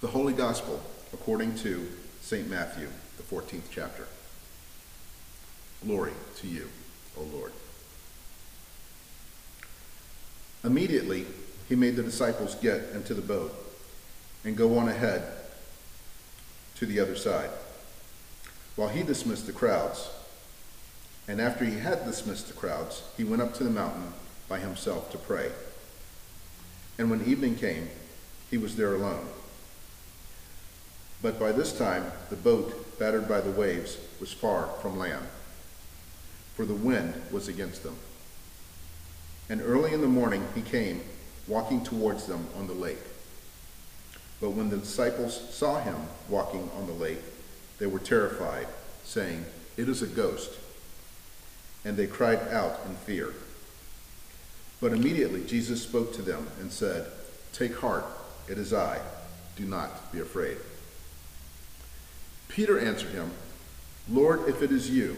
The Holy Gospel according to St. Matthew, the 14th chapter. Glory to you, O Lord. Immediately, he made the disciples get into the boat and go on ahead to the other side, while he dismissed the crowds. And after he had dismissed the crowds, he went up to the mountain by himself to pray. And when evening came, he was there alone. But by this time, the boat, battered by the waves, was far from land, for the wind was against them. And early in the morning he came, walking towards them on the lake. But when the disciples saw him walking on the lake, they were terrified, saying, It is a ghost. And they cried out in fear. But immediately Jesus spoke to them and said, Take heart, it is I. Do not be afraid. Peter answered him, Lord, if it is you,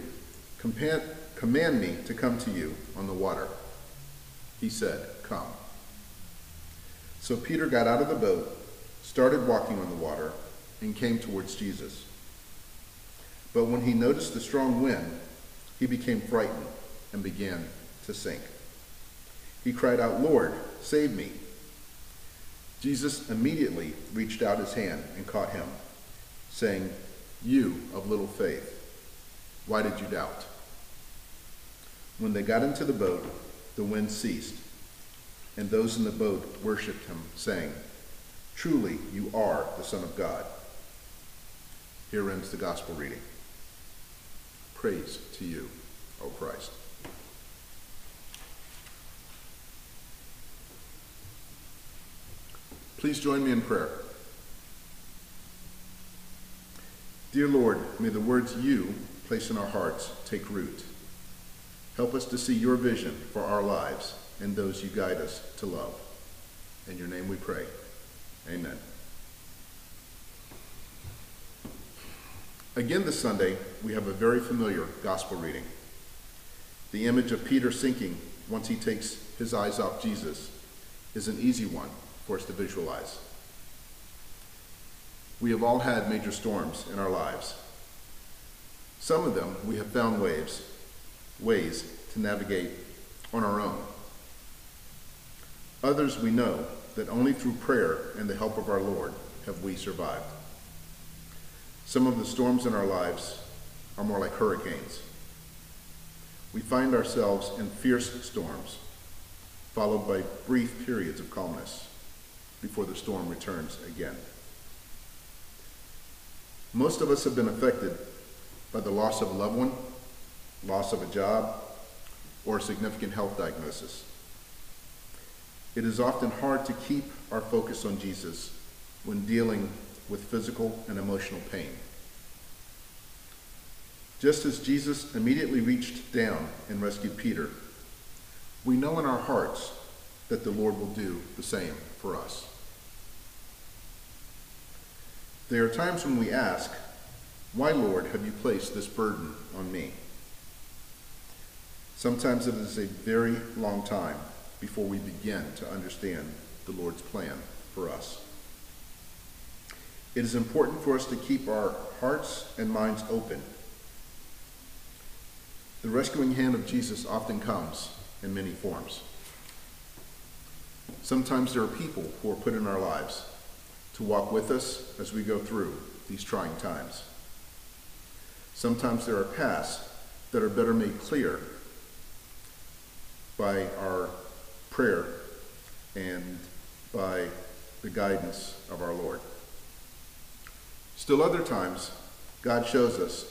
command me to come to you on the water. He said, Come. So Peter got out of the boat, started walking on the water, and came towards Jesus. But when he noticed the strong wind, he became frightened and began to sink. He cried out, Lord, save me. Jesus immediately reached out his hand and caught him, saying, You of little faith, why did you doubt? When they got into the boat, the wind ceased, and those in the boat worshipped him, saying, Truly, you are the Son of God. Here ends the gospel reading. Praise to you, O Christ. Please join me in prayer. Dear Lord, may the words you place in our hearts take root. Help us to see your vision for our lives and those you guide us to love. In your name we pray. Amen. Again this Sunday, we have a very familiar gospel reading. The image of Peter sinking once he takes his eyes off Jesus is an easy one for us to visualize. We have all had major storms in our lives. Some of them we have found ways, ways to navigate on our own. Others we know that only through prayer and the help of our Lord have we survived. Some of the storms in our lives are more like hurricanes. We find ourselves in fierce storms, followed by brief periods of calmness before the storm returns again. Most of us have been affected by the loss of a loved one, loss of a job, or a significant health diagnosis. It is often hard to keep our focus on Jesus when dealing with physical and emotional pain. Just as Jesus immediately reached down and rescued Peter, we know in our hearts that the Lord will do the same for us. There are times when we ask, Why, Lord, have you placed this burden on me? Sometimes it is a very long time before we begin to understand the Lord's plan for us. It is important for us to keep our hearts and minds open. The rescuing hand of Jesus often comes in many forms. Sometimes there are people who are put in our lives to walk with us as we go through these trying times. Sometimes there are paths that are better made clear by our prayer and by the guidance of our Lord. Still other times, God shows us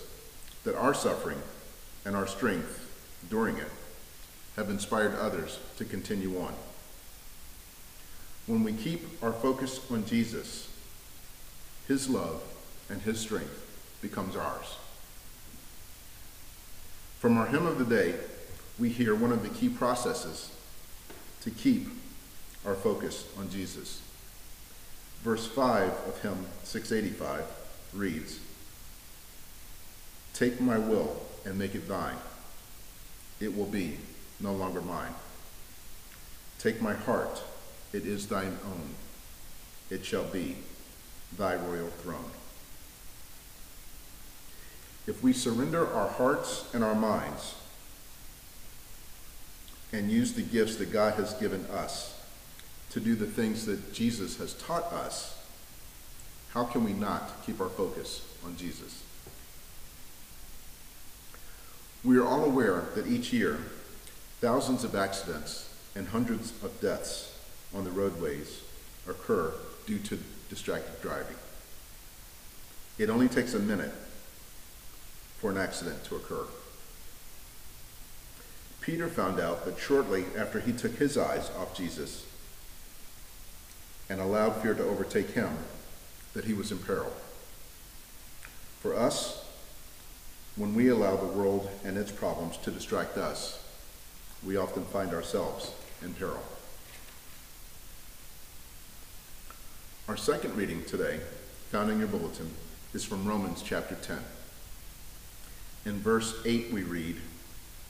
that our suffering and our strength during it have inspired others to continue on. When we keep our focus on Jesus, his love and his strength becomes ours. From our hymn of the day, we hear one of the key processes to keep our focus on Jesus. Verse 5 of hymn 685 reads, Take my will and make it thine. It will be no longer mine. Take my heart it is thine own. It shall be thy royal throne. If we surrender our hearts and our minds and use the gifts that God has given us to do the things that Jesus has taught us, how can we not keep our focus on Jesus? We are all aware that each year, thousands of accidents and hundreds of deaths on the roadways occur due to distracted driving. It only takes a minute for an accident to occur. Peter found out that shortly after he took his eyes off Jesus and allowed fear to overtake him, that he was in peril. For us, when we allow the world and its problems to distract us, we often find ourselves in peril. Our second reading today, found in your bulletin, is from Romans chapter 10. In verse 8, we read,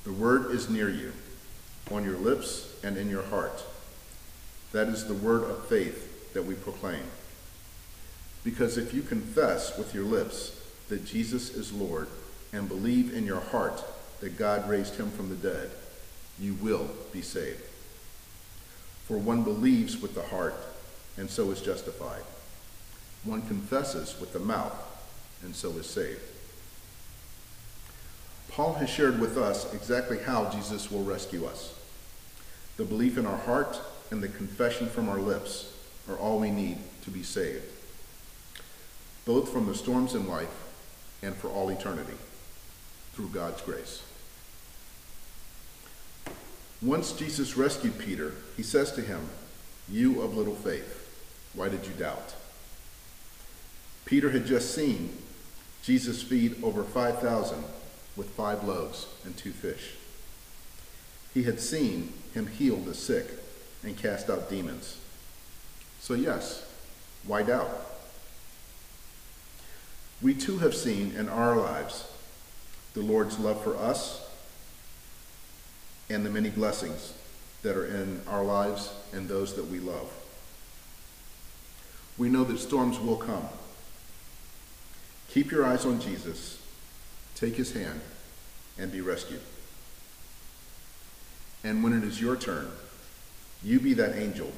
The word is near you, on your lips and in your heart. That is the word of faith that we proclaim. Because if you confess with your lips that Jesus is Lord and believe in your heart that God raised him from the dead, you will be saved. For one believes with the heart and so is justified. One confesses with the mouth and so is saved. Paul has shared with us exactly how Jesus will rescue us. The belief in our heart and the confession from our lips are all we need to be saved, both from the storms in life and for all eternity, through God's grace. Once Jesus rescued Peter, he says to him, You of little faith, why did you doubt? Peter had just seen Jesus feed over 5,000 with five loaves and two fish. He had seen him heal the sick and cast out demons. So, yes, why doubt? We too have seen in our lives the Lord's love for us and the many blessings that are in our lives and those that we love. We know that storms will come. Keep your eyes on Jesus, take his hand, and be rescued. And when it is your turn, you be that angel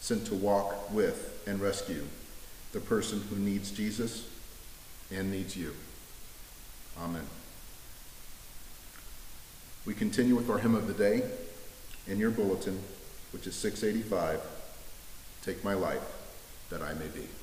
sent to walk with and rescue the person who needs Jesus and needs you. Amen. We continue with our hymn of the day in your bulletin, which is 685 Take My Life that I may be.